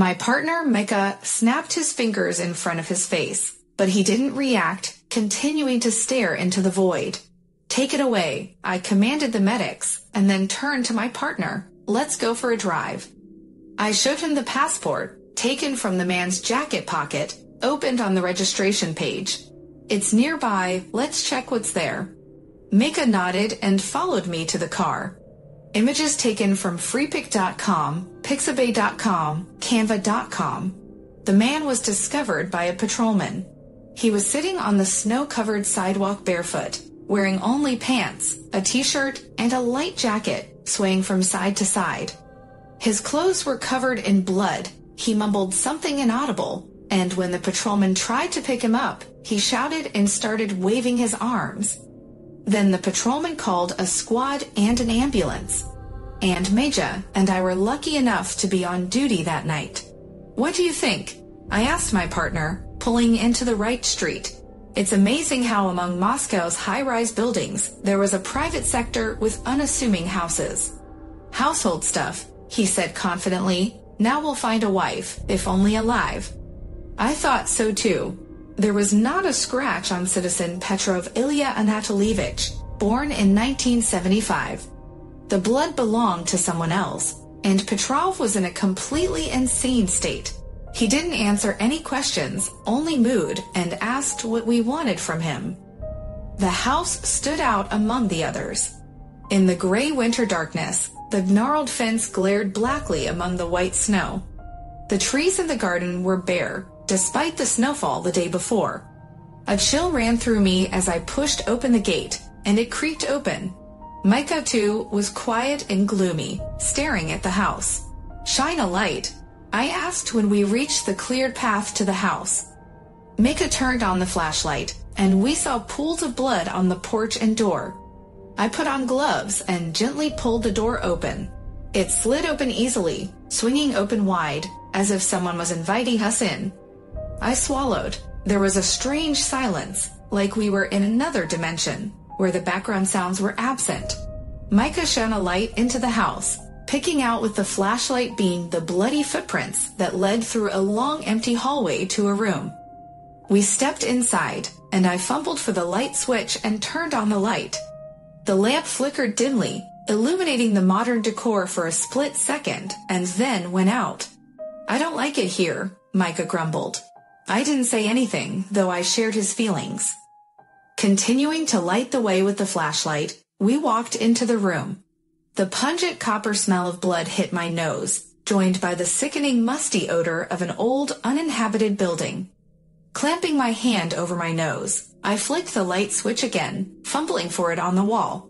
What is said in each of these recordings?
My partner, Micah, snapped his fingers in front of his face, but he didn't react, continuing to stare into the void. Take it away, I commanded the medics, and then turned to my partner. Let's go for a drive. I showed him the passport, taken from the man's jacket pocket, opened on the registration page. It's nearby, let's check what's there. Micah nodded and followed me to the car. Images taken from freepik.com, pixabay.com, canva.com. The man was discovered by a patrolman. He was sitting on the snow-covered sidewalk barefoot, wearing only pants, a t-shirt, and a light jacket, swaying from side to side. His clothes were covered in blood. He mumbled something inaudible, and when the patrolman tried to pick him up, he shouted and started waving his arms. Then the patrolman called a squad and an ambulance. And Major and I were lucky enough to be on duty that night. What do you think? I asked my partner, pulling into the right street. It's amazing how among Moscow's high-rise buildings, there was a private sector with unassuming houses. Household stuff, he said confidently. Now we'll find a wife, if only alive. I thought so too. There was not a scratch on citizen Petrov Ilya Anatolievich, born in 1975. The blood belonged to someone else, and Petrov was in a completely insane state. He didn't answer any questions, only mood, and asked what we wanted from him. The house stood out among the others. In the gray winter darkness, the gnarled fence glared blackly among the white snow. The trees in the garden were bare, despite the snowfall the day before. A chill ran through me as I pushed open the gate, and it creaked open. Micah, too, was quiet and gloomy, staring at the house. Shine a light, I asked when we reached the cleared path to the house. Micah turned on the flashlight, and we saw pools of blood on the porch and door. I put on gloves and gently pulled the door open. It slid open easily, swinging open wide, as if someone was inviting us in. I swallowed. There was a strange silence, like we were in another dimension, where the background sounds were absent. Micah shone a light into the house, picking out with the flashlight beam the bloody footprints that led through a long empty hallway to a room. We stepped inside, and I fumbled for the light switch and turned on the light. The lamp flickered dimly, illuminating the modern decor for a split second, and then went out. I don't like it here, Micah grumbled. I didn't say anything, though I shared his feelings. Continuing to light the way with the flashlight, we walked into the room. The pungent copper smell of blood hit my nose, joined by the sickening musty odor of an old, uninhabited building. Clamping my hand over my nose, I flicked the light switch again, fumbling for it on the wall.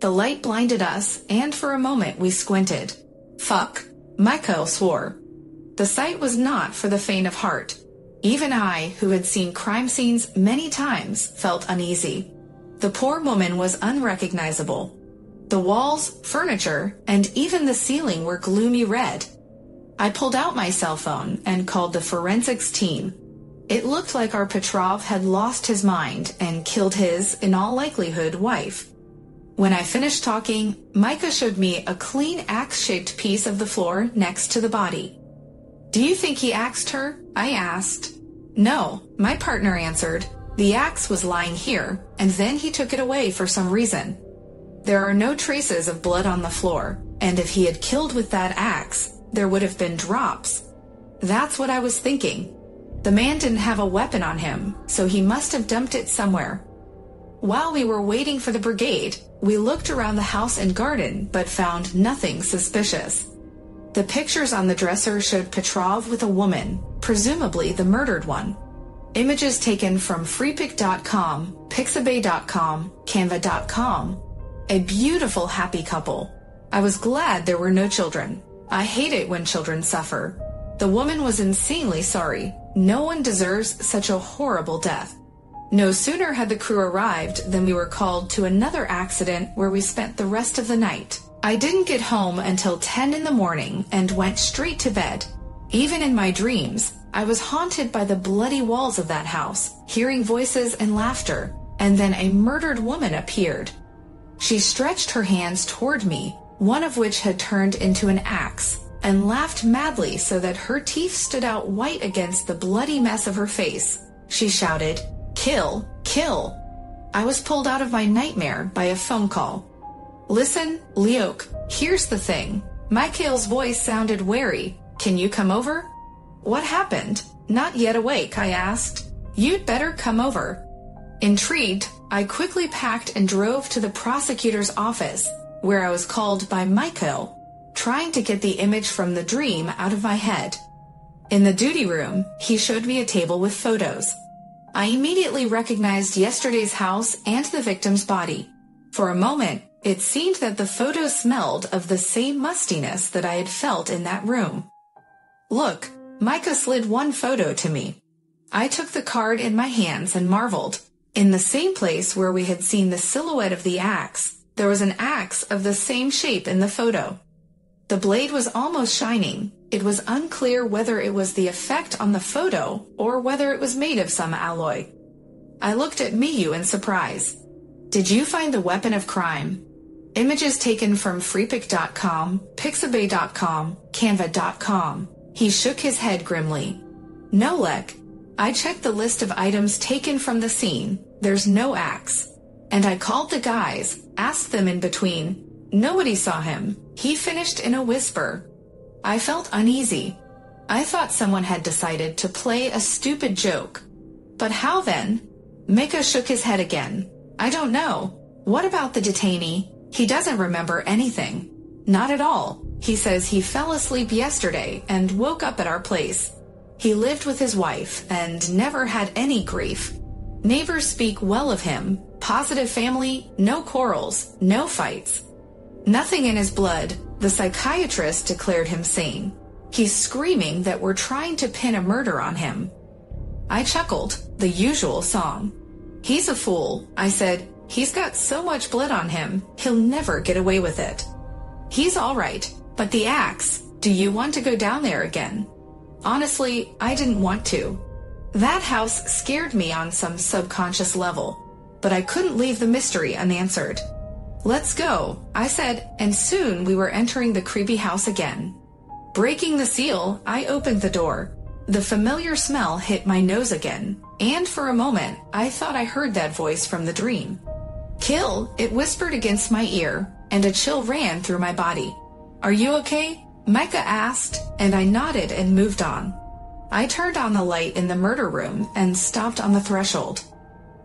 The light blinded us, and for a moment we squinted. Fuck. Michael swore. The sight was not for the faint of heart. Even I, who had seen crime scenes many times, felt uneasy. The poor woman was unrecognizable. The walls, furniture, and even the ceiling were gloomy red. I pulled out my cell phone and called the forensics team. It looked like our Petrov had lost his mind and killed his, in all likelihood, wife. When I finished talking, Micah showed me a clean axe-shaped piece of the floor next to the body. Do you think he axed her? I asked. No, my partner answered. The axe was lying here, and then he took it away for some reason. There are no traces of blood on the floor, and if he had killed with that axe, there would have been drops. That's what I was thinking. The man didn't have a weapon on him, so he must have dumped it somewhere. While we were waiting for the brigade, we looked around the house and garden, but found nothing suspicious. The pictures on the dresser showed Petrov with a woman, presumably the murdered one. Images taken from freepik.com, pixabay.com, canva.com. A beautiful, happy couple. I was glad there were no children. I hate it when children suffer. The woman was insanely sorry. No one deserves such a horrible death. No sooner had the crew arrived than we were called to another accident where we spent the rest of the night. I didn't get home until 10 in the morning and went straight to bed. Even in my dreams, I was haunted by the bloody walls of that house, hearing voices and laughter, and then a murdered woman appeared. She stretched her hands toward me, one of which had turned into an axe, and laughed madly so that her teeth stood out white against the bloody mess of her face. She shouted, Kill, kill. I was pulled out of my nightmare by a phone call. Listen, Leok, here's the thing. Michael's voice sounded wary. Can you come over? What happened? Not yet awake, I asked. You'd better come over. Intrigued, I quickly packed and drove to the prosecutor's office, where I was called by Michael, trying to get the image from the dream out of my head. In the duty room, he showed me a table with photos. I immediately recognized yesterday's house and the victim's body. For a moment, it seemed that the photo smelled of the same mustiness that I had felt in that room. Look, Micah slid one photo to me. I took the card in my hands and marveled. In the same place where we had seen the silhouette of the axe, there was an axe of the same shape in the photo. The blade was almost shining. It was unclear whether it was the effect on the photo or whether it was made of some alloy. I looked at Micah in surprise. Did you find the weapon of crime? Images taken from freepik.com, pixabay.com, canva.com. He shook his head grimly. No, Lek. I checked the list of items taken from the scene. There's no axe. And I called the guys, asked them in between. Nobody saw him. He finished in a whisper. I felt uneasy. I thought someone had decided to play a stupid joke. But how then? Mika shook his head again. I don't know. What about the detainee? He doesn't remember anything. Not at all. He says he fell asleep yesterday and woke up at our place. He lived with his wife and never had any grief. Neighbors speak well of him. Positive family, no quarrels, no fights. Nothing in his blood. The psychiatrist declared him sane. He's screaming that we're trying to pin a murder on him. I chuckled, the usual song. He's a fool. I said, He's got so much blood on him, he'll never get away with it. He's all right, but the axe, do you want to go down there again? Honestly, I didn't want to. That house scared me on some subconscious level, but I couldn't leave the mystery unanswered. Let's go, I said, and soon we were entering the creepy house again. Breaking the seal, I opened the door. The familiar smell hit my nose again, and for a moment, I thought I heard that voice from the dream. Kill, it whispered against my ear, and a chill ran through my body. Are you okay? Micah asked, and I nodded and moved on. I turned on the light in the murder room and stopped on the threshold.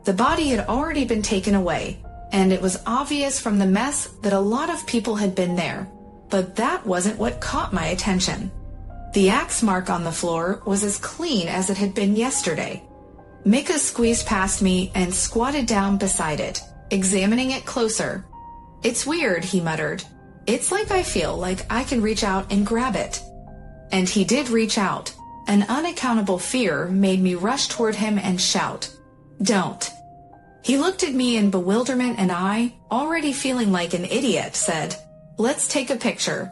The body had already been taken away, and it was obvious from the mess that a lot of people had been there. But that wasn't what caught my attention. The axe mark on the floor was as clean as it had been yesterday. Mika squeezed past me and squatted down beside it examining it closer. It's weird, he muttered. It's like I feel like I can reach out and grab it. And he did reach out. An unaccountable fear made me rush toward him and shout, Don't. He looked at me in bewilderment and I, already feeling like an idiot, said, Let's take a picture.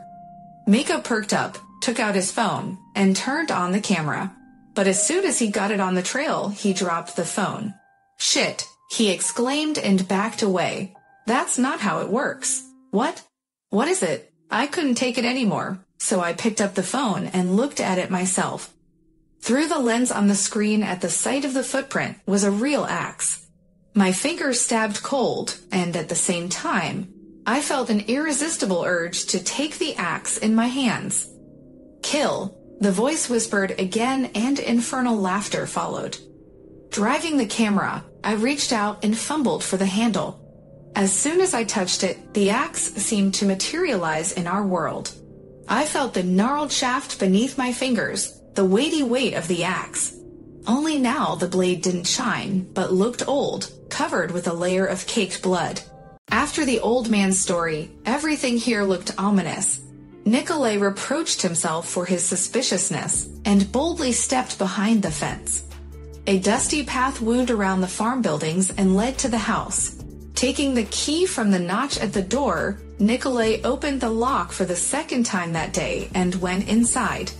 Mika perked up, took out his phone, and turned on the camera. But as soon as he got it on the trail, he dropped the phone. Shit, he exclaimed and backed away. That's not how it works. What? What is it? I couldn't take it anymore, so I picked up the phone and looked at it myself. Through the lens on the screen at the site of the footprint was a real axe. My fingers stabbed cold, and at the same time, I felt an irresistible urge to take the axe in my hands. Kill, the voice whispered again and infernal laughter followed. Driving the camera, I reached out and fumbled for the handle. As soon as I touched it, the axe seemed to materialize in our world. I felt the gnarled shaft beneath my fingers, the weighty weight of the axe. Only now the blade didn't shine, but looked old, covered with a layer of caked blood. After the old man's story, everything here looked ominous. Nikolay reproached himself for his suspiciousness and boldly stepped behind the fence. A dusty path wound around the farm buildings and led to the house. Taking the key from the notch at the door, Nikolay opened the lock for the second time that day and went inside.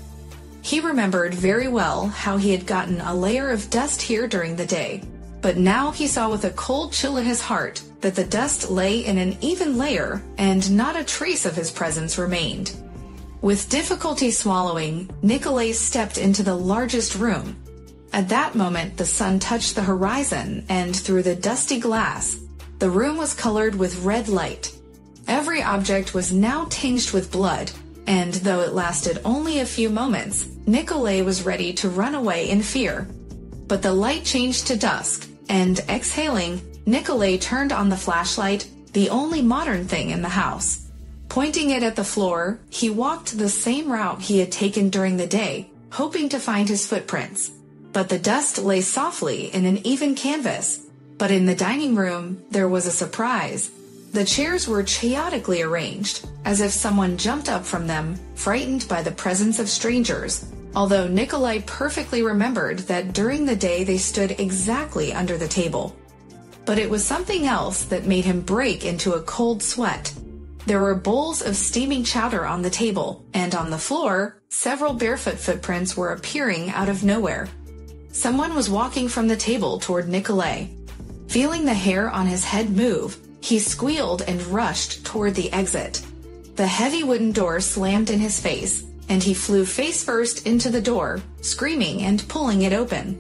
He remembered very well how he had gotten a layer of dust here during the day, but now he saw with a cold chill in his heart that the dust lay in an even layer and not a trace of his presence remained. With difficulty swallowing, Nikolay stepped into the largest room. At that moment, the sun touched the horizon, and through the dusty glass, the room was colored with red light. Every object was now tinged with blood, and though it lasted only a few moments, Nikolay was ready to run away in fear. But the light changed to dusk, and exhaling, Nikolay turned on the flashlight, the only modern thing in the house. Pointing it at the floor, he walked the same route he had taken during the day, hoping to find his footprints. But the dust lay softly in an even canvas. But in the dining room, there was a surprise. The chairs were chaotically arranged, as if someone jumped up from them, frightened by the presence of strangers, although Nikolay perfectly remembered that during the day they stood exactly under the table. But it was something else that made him break into a cold sweat. There were bowls of steaming chowder on the table, and on the floor, several barefoot footprints were appearing out of nowhere. Someone was walking from the table toward Nikolay. Feeling the hair on his head move, he squealed and rushed toward the exit. The heavy wooden door slammed in his face, and he flew face first into the door, screaming and pulling it open.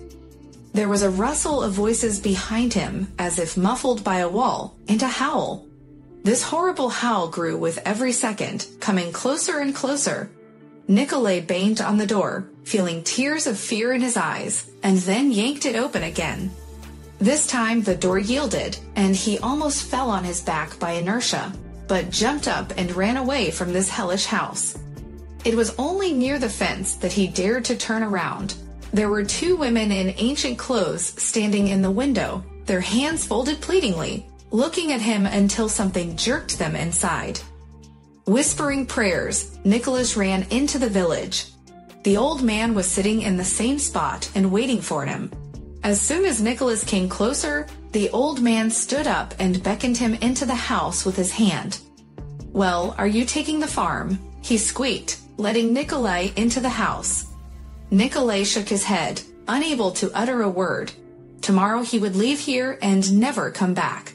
There was a rustle of voices behind him, as if muffled by a wall, and a howl. This horrible howl grew with every second, coming closer and closer. Nikolay banged on the door, feeling tears of fear in his eyes, and then yanked it open again. This time the door yielded, and he almost fell on his back by inertia, but jumped up and ran away from this hellish house. It was only near the fence that he dared to turn around. There were two women in ancient clothes standing in the window, their hands folded pleadingly, looking at him until something jerked them inside. Whispering prayers, Nicholas ran into the village. The old man was sitting in the same spot and waiting for him. As soon as Nicholas came closer, the old man stood up and beckoned him into the house with his hand. Well, are you taking the farm? He squeaked, letting Nikolay into the house. Nikolay shook his head, unable to utter a word. Tomorrow he would leave here and never come back.